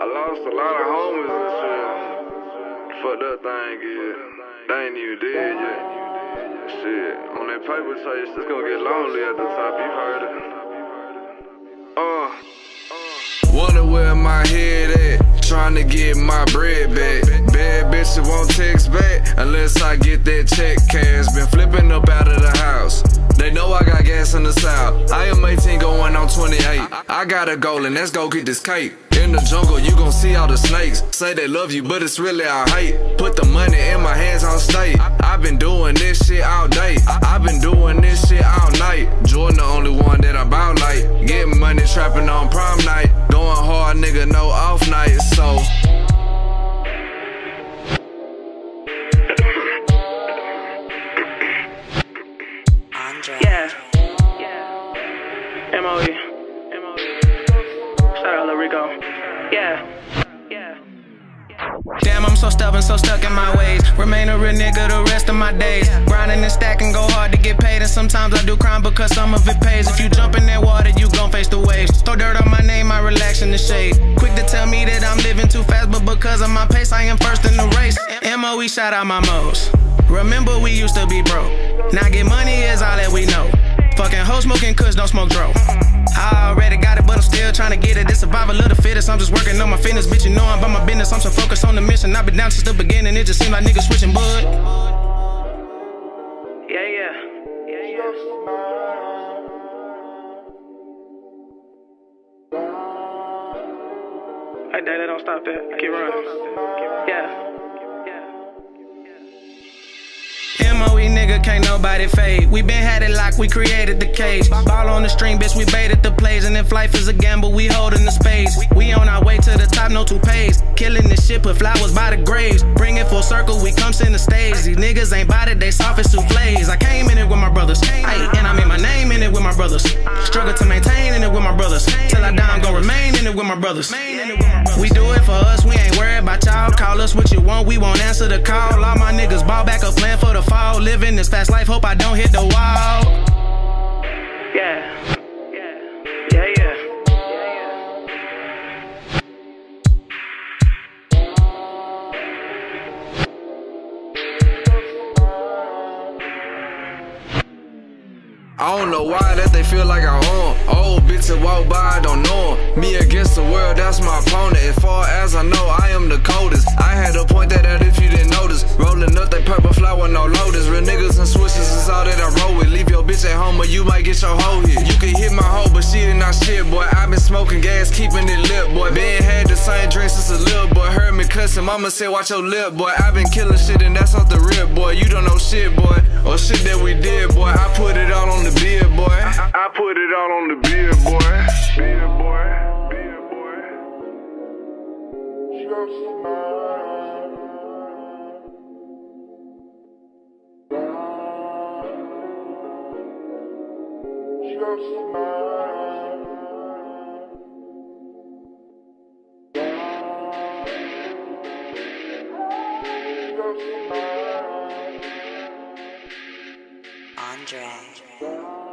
I lost a lot of homies and shit. Fucked up thing is, they ain't even dead yet. Shit, on that paper chase, it's gonna get lonely at the top, you heard it. Uh, wonder where my head at, trying to get my bread back. Bad bitch won't text back unless I get that check cash. Been flipping up out of the house. They know I got gas in the south. I am 18 going on 28. I got a goal and let's go get this cake. In the jungle, you gon' see all the snakes. Say they love you, but it's really all hate. Put the money in my hands on state. I've been doing this shit all day. I've been doing this shit all night. Jordan the only one that I bout like. Getting money trapping on prom night. Going hard, nigga, no off night. So. MOE. MOE. Shout out Lil Rico. Yeah. Yeah. Damn, I'm so stubborn, so stuck in my ways. Remain a real nigga the rest of my days. Grinding and stacking, go hard to get paid. And sometimes I do crime because some of it pays. If you jump in that water, you gon' face the waves. Throw dirt on my name, I relax in the shade. Quick to tell me that I'm living too fast, but because of my pace, I am first in the race. MOE shout out my moes. Remember, we used to be broke. Now get money is all that we know. Fucking hoe smoking kush, don't smoke dro. I already got it, but I'm still trying to get it. This survival of the fittest. I'm just working on my fitness, bitch. You know I'm about my business. I'm so focused on the mission. I've been down since the beginning. It just seems like niggas switching bud. Yeah, yeah. Yeah, yeah. Hey, Daddy, don't stop that. Keep running. Yeah. MOE nigga, can't nobody fade. We been had it like we created the cage. Ball on the string, bitch, we baited the plays. And if life is a gamble, we holding the space. We on our way to the top, no two toupees. Killing this shit, put flowers by the graves. Bring it full circle, we come in the stage. These niggas ain't bought it, they soft as souffles. I came in it with my brothers. Ay, and I made my name in it with my brothers. Struggle to maintain in it with my brothers. Till I die, I'm in it with my brothers. We do it for us, we ain't worried about y'all. Call us what you want, we won't answer the call. All my niggas ball back up, plan for the fall. Living this fast life, hope I don't hit the wall. Yeah. Yeah. Yeah, yeah. I don't know why that they feel like I'm on. Old bitch that walk by, I don't know 'em. Me against the world, that's my opponent. As far as I know, I am the coldest. I had to point that out if you didn't notice. Rolling up that purple flower, no lotus. Real niggas and switches is all that I roll with. Leave your bitch at home or you might get your hoe hit. You can hit my hoe, but she ain't not shit, boy. i been smoking gas, keeping it lit, boy. Been had the same drink since a little boy. Heard me cussing, mama said, watch your lip, boy. i been killing shit and that's off the rip, boy. You don't know shit, boy. Or shit that we did, boy. I put it all on the beer, boy. I, I put it all on the. Beer, boy. Andre.